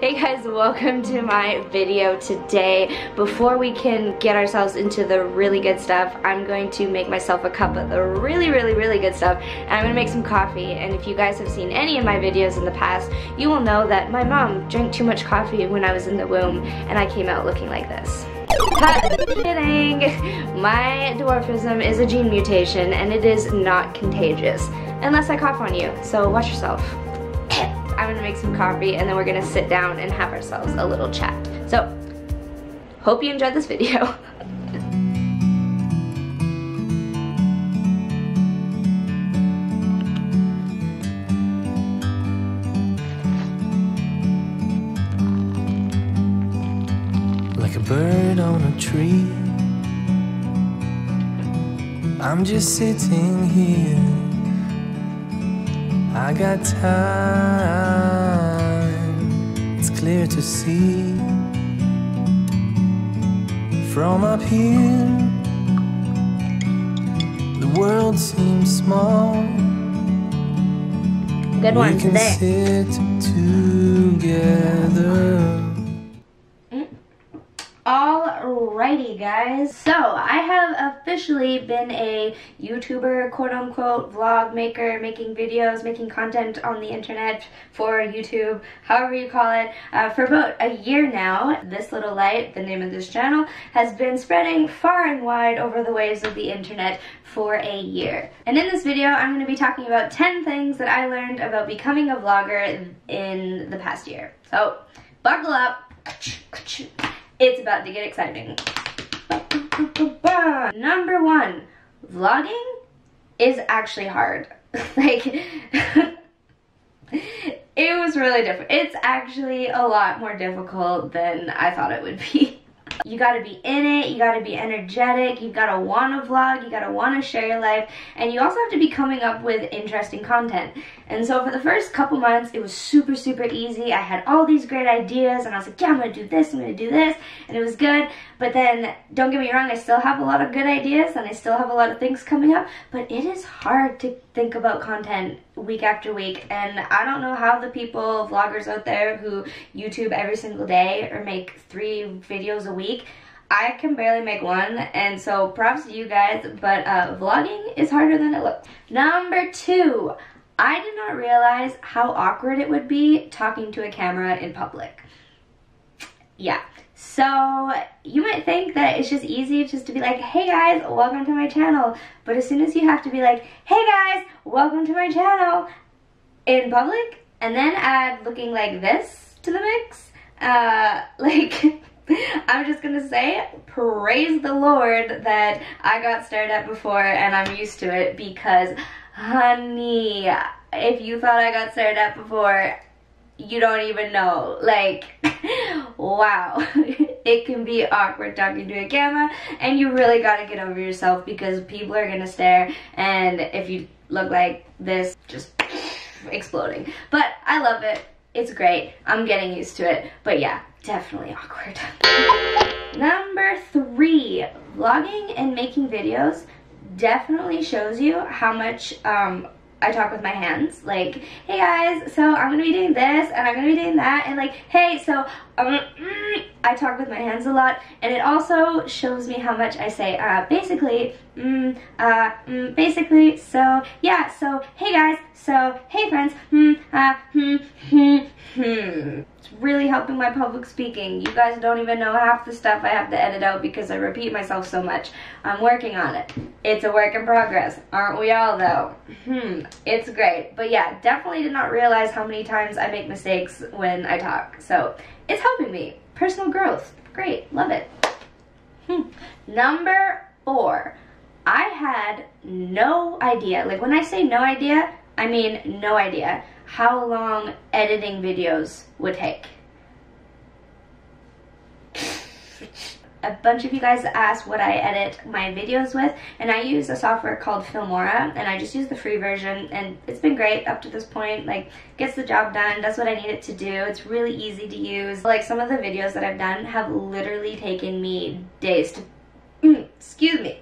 Hey guys, welcome to my video today. Before we can get ourselves into the really good stuff, I'm going to make myself a cup of the really, really, really good stuff. And I'm gonna make some coffee. And if you guys have seen any of my videos in the past, you will know that my mom drank too much coffee when I was in the womb and I came out looking like this. Kidding! My dwarfism is a gene mutation and it is not contagious. Unless I cough on you, so watch yourself. I'm gonna make some coffee and then we're gonna sit down and have ourselves a little chat. So, hope you enjoyed this video. like a bird on a tree. I'm just sitting here. I got time, it's clear to see. From up here, the world seems small. Good one we can today. sit together. Alrighty guys, so I have officially been a YouTuber, quote unquote, vlog maker, making videos, making content on the internet for YouTube, however you call it, uh, for about a year now. This little light, the name of this channel, has been spreading far and wide over the waves of the internet for a year. And in this video, I'm going to be talking about 10 things that I learned about becoming a vlogger in the past year. So, buckle up. It's about to get exciting. Number one, vlogging is actually hard. like, it was really different. It's actually a lot more difficult than I thought it would be. You gotta be in it, you gotta be energetic, you gotta wanna vlog, you gotta wanna share your life, and you also have to be coming up with interesting content. And so for the first couple months, it was super, super easy. I had all these great ideas, and I was like, yeah, I'm gonna do this, I'm gonna do this, and it was good. But then, don't get me wrong, I still have a lot of good ideas, and I still have a lot of things coming up, but it is hard to think about content week after week, and I don't know how the people, vloggers out there who YouTube every single day or make three videos a week, I can barely make one, and so props to you guys, but uh, vlogging is harder than it looks. Number two, I did not realize how awkward it would be talking to a camera in public. Yeah. So you might think that it's just easy just to be like, hey guys, welcome to my channel. But as soon as you have to be like, hey guys, welcome to my channel in public, and then add looking like this to the mix, uh, like, I'm just gonna say, praise the Lord that I got stared at before and I'm used to it because, honey, if you thought I got stared at before, you don't even know. Like, wow. it can be awkward talking to a camera and you really gotta get over yourself because people are gonna stare and if you look like this, just exploding. But I love it. It's great. I'm getting used to it. But yeah, definitely awkward. Number three, vlogging and making videos definitely shows you how much um, I talk with my hands. Like, hey guys, so I'm gonna be doing this and I'm gonna be doing that, and like, hey, so um, mm, I talk with my hands a lot, and it also shows me how much I say, uh, basically, mm, uh, mm, basically, so, yeah, so, hey guys, so, hey friends, hmm, uh, hmm, hmm, hmm. It's really helping my public speaking. You guys don't even know half the stuff I have to edit out because I repeat myself so much. I'm working on it. It's a work in progress. Aren't we all though? Hmm, it's great. But yeah, definitely did not realize how many times I make mistakes when I talk. So, it's helping me. Personal growth. Great. Love it. Hmm. Number four. I had no idea. Like when I say no idea, I mean no idea how long editing videos would take. a bunch of you guys asked what I edit my videos with, and I use a software called Filmora, and I just use the free version, and it's been great up to this point. Like, gets the job done, does what I need it to do. It's really easy to use. Like, some of the videos that I've done have literally taken me days to, excuse me,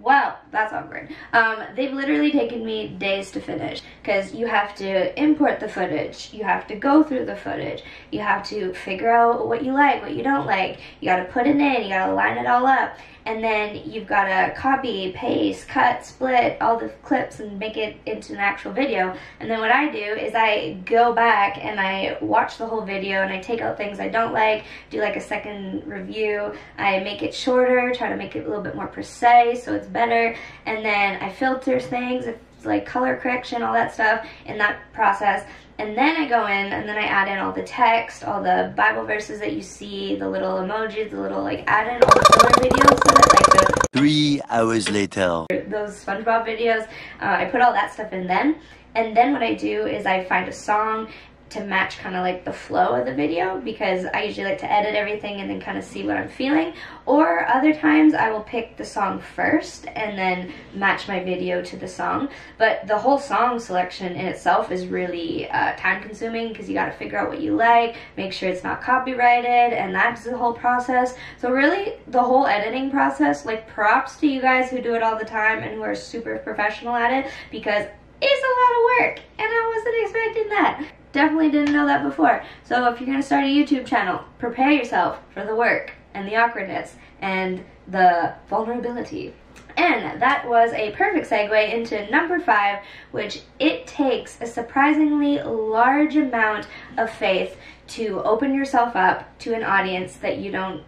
Wow, that's awkward. Um, they've literally taken me days to finish because you have to import the footage, you have to go through the footage, you have to figure out what you like, what you don't like, you gotta put it in, you gotta line it all up, and then you've gotta copy, paste, cut, split all the clips and make it into an actual video. And then what I do is I go back and I watch the whole video and I take out things I don't like, do like a second review, I make it shorter, try to make it a little bit more precise so it's better, and then I filter things, like color correction, all that stuff in that process. And then I go in and then I add in all the text, all the Bible verses that you see, the little emojis, the little like add in all the filler videos so that like the Three hours later. those SpongeBob videos, uh, I put all that stuff in then. And then what I do is I find a song to match kind of like the flow of the video because I usually like to edit everything and then kind of see what I'm feeling. Or other times I will pick the song first and then match my video to the song. But the whole song selection in itself is really uh, time consuming because you got to figure out what you like, make sure it's not copyrighted, and that's the whole process. So really the whole editing process, like props to you guys who do it all the time and who are super professional at it because it's a lot of work and I wasn't expecting that. Definitely didn't know that before. So if you're gonna start a YouTube channel, prepare yourself for the work and the awkwardness and the vulnerability. And that was a perfect segue into number five, which it takes a surprisingly large amount of faith to open yourself up to an audience that you don't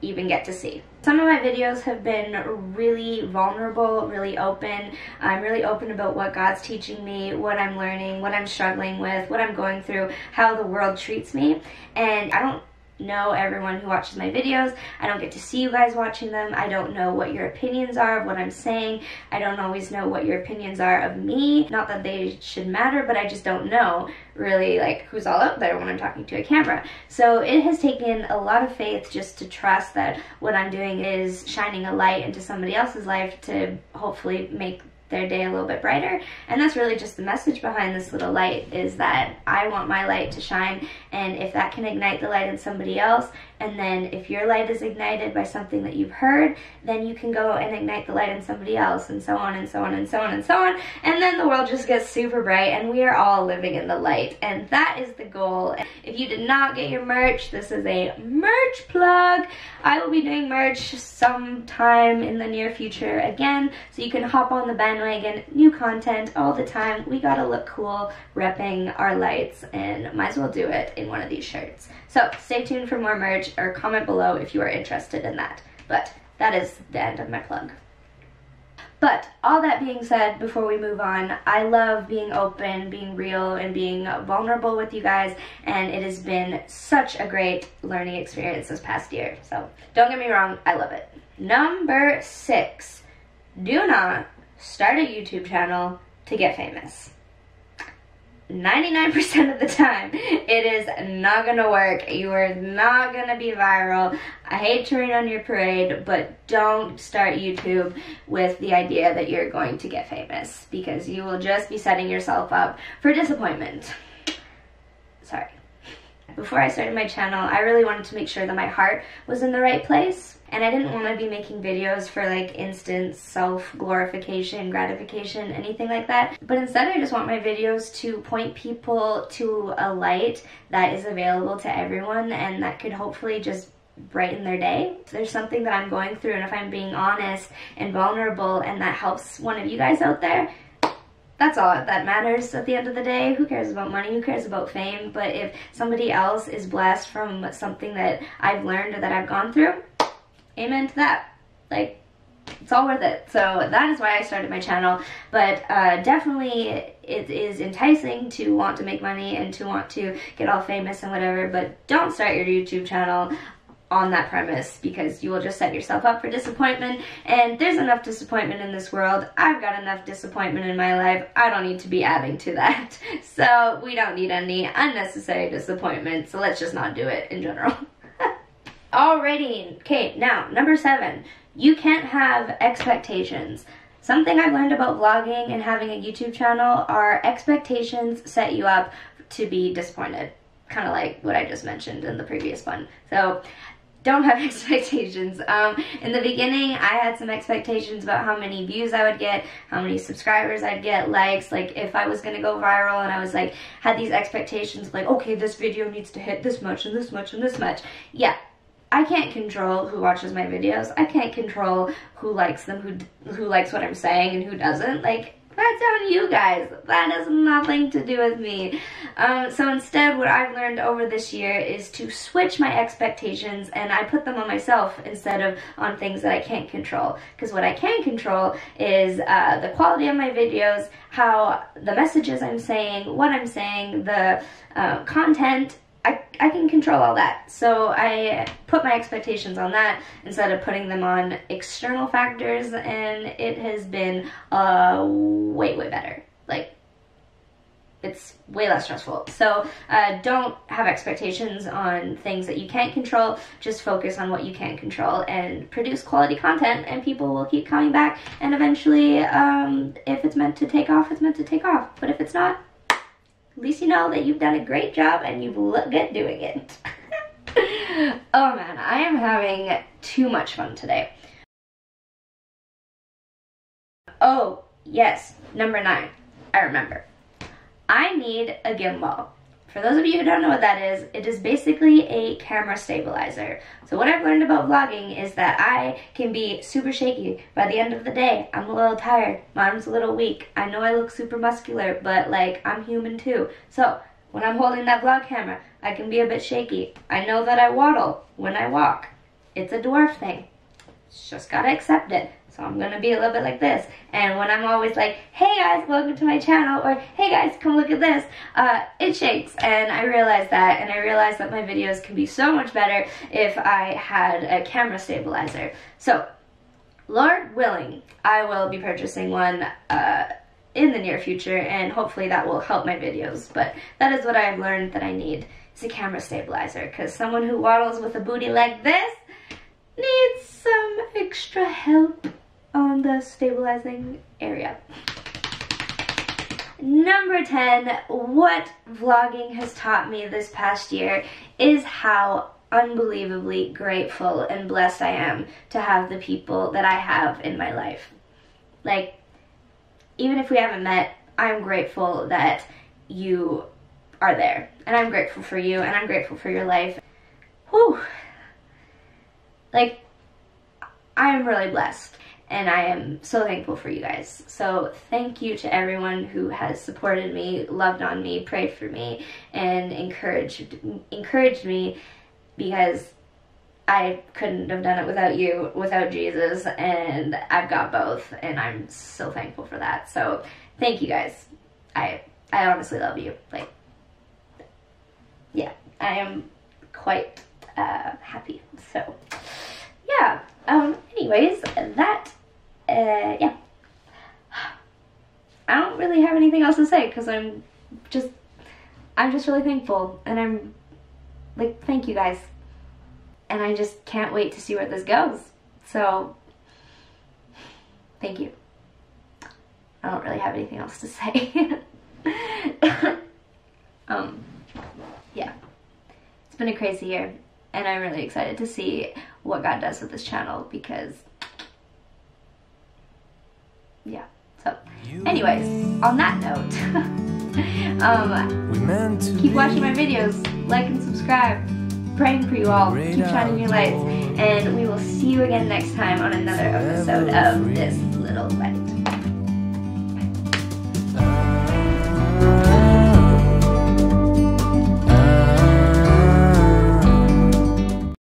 even get to see. Some of my videos have been really vulnerable, really open. I'm really open about what God's teaching me, what I'm learning, what I'm struggling with, what I'm going through, how the world treats me. And I don't know everyone who watches my videos. I don't get to see you guys watching them. I don't know what your opinions are of what I'm saying. I don't always know what your opinions are of me. Not that they should matter, but I just don't know really like who's all out there when I'm talking to a camera. So it has taken a lot of faith just to trust that what I'm doing is shining a light into somebody else's life to hopefully make their day a little bit brighter. And that's really just the message behind this little light is that I want my light to shine. And if that can ignite the light in somebody else and then if your light is ignited by something that you've heard then you can go and ignite the light in somebody else and so on and so on and so on and so on. And then the world just gets super bright and we are all living in the light. And that is the goal. If you did not get your merch this is a merch plug. I will be doing merch sometime in the near future again so you can hop on the bandwagon. New content all the time. We gotta look cool repping our lights and might as well do it in one of these shirts. So stay tuned for more merch or comment below if you are interested in that but that is the end of my plug but all that being said, before we move on, I love being open, being real, and being vulnerable with you guys, and it has been such a great learning experience this past year. So don't get me wrong, I love it. Number six, do not start a YouTube channel to get famous. 99% of the time, it is not gonna work. You are not gonna be viral. I hate to rain on your parade, but don't start YouTube with the idea that you're going to get famous because you will just be setting yourself up for disappointment. Sorry. Before I started my channel, I really wanted to make sure that my heart was in the right place and I didn't want to be making videos for like instant self-glorification, gratification, anything like that. But instead I just want my videos to point people to a light that is available to everyone and that could hopefully just brighten their day. There's something that I'm going through and if I'm being honest and vulnerable and that helps one of you guys out there, that's all that matters at the end of the day. Who cares about money? Who cares about fame? But if somebody else is blessed from something that I've learned or that I've gone through, amen to that. Like, it's all worth it. So that is why I started my channel. But uh, definitely it is enticing to want to make money and to want to get all famous and whatever. But don't start your YouTube channel on that premise because you will just set yourself up for disappointment and there's enough disappointment in this world. I've got enough disappointment in my life. I don't need to be adding to that. So we don't need any unnecessary disappointment. So let's just not do it in general. Alrighty, okay, now number seven, you can't have expectations. Something I've learned about vlogging and having a YouTube channel are expectations set you up to be disappointed. Kind of like what I just mentioned in the previous one. So don't have expectations. Um, in the beginning, I had some expectations about how many views I would get, how many subscribers I'd get, likes, like if I was gonna go viral and I was like, had these expectations like, okay, this video needs to hit this much and this much and this much. Yeah, I can't control who watches my videos. I can't control who likes them, who who likes what I'm saying and who doesn't. Like that's on you guys. That has nothing to do with me. Um, so instead, what I've learned over this year is to switch my expectations and I put them on myself instead of on things that I can't control. Because what I can control is uh, the quality of my videos, how the messages I'm saying, what I'm saying, the uh, content, I, I can control all that. So I put my expectations on that instead of putting them on external factors and it has been uh, way, way better. Like, it's way less stressful. So uh, don't have expectations on things that you can't control. Just focus on what you can control and produce quality content and people will keep coming back and eventually um, if it's meant to take off, it's meant to take off. But if it's not, at least you know that you've done a great job and you've looked good doing it. oh man, I am having too much fun today. Oh, yes, number nine. I remember. I need a gimbal. For those of you who don't know what that is, it is basically a camera stabilizer. So what I've learned about vlogging is that I can be super shaky. By the end of the day, I'm a little tired, my arm's a little weak. I know I look super muscular, but like, I'm human too. So, when I'm holding that vlog camera, I can be a bit shaky. I know that I waddle when I walk. It's a dwarf thing. Just gotta accept it. So I'm gonna be a little bit like this. And when I'm always like, hey guys, welcome to my channel, or hey guys, come look at this, uh, it shakes. And I realized that, and I realized that my videos can be so much better if I had a camera stabilizer. So, Lord willing, I will be purchasing one uh, in the near future, and hopefully that will help my videos. But that is what I've learned that I need, is a camera stabilizer, because someone who waddles with a booty like this needs some extra help on the stabilizing area. Number 10, what vlogging has taught me this past year is how unbelievably grateful and blessed I am to have the people that I have in my life. Like, even if we haven't met, I'm grateful that you are there. And I'm grateful for you, and I'm grateful for your life. Whew. Like, I am really blessed and I am so thankful for you guys. So thank you to everyone who has supported me, loved on me, prayed for me, and encouraged encouraged me because I couldn't have done it without you, without Jesus, and I've got both, and I'm so thankful for that. So thank you guys. I I honestly love you. Like, yeah, I am quite uh, happy. So yeah. Um. Anyways, that uh, yeah. I don't really have anything else to say because I'm just, I'm just really thankful and I'm like, thank you guys. And I just can't wait to see where this goes. So, thank you. I don't really have anything else to say. um, yeah. It's been a crazy year and I'm really excited to see what God does with this channel because yeah. So, anyways, on that note, um, keep watching my videos, like and subscribe, praying for you all, keep shining your lights, and we will see you again next time on another episode of This.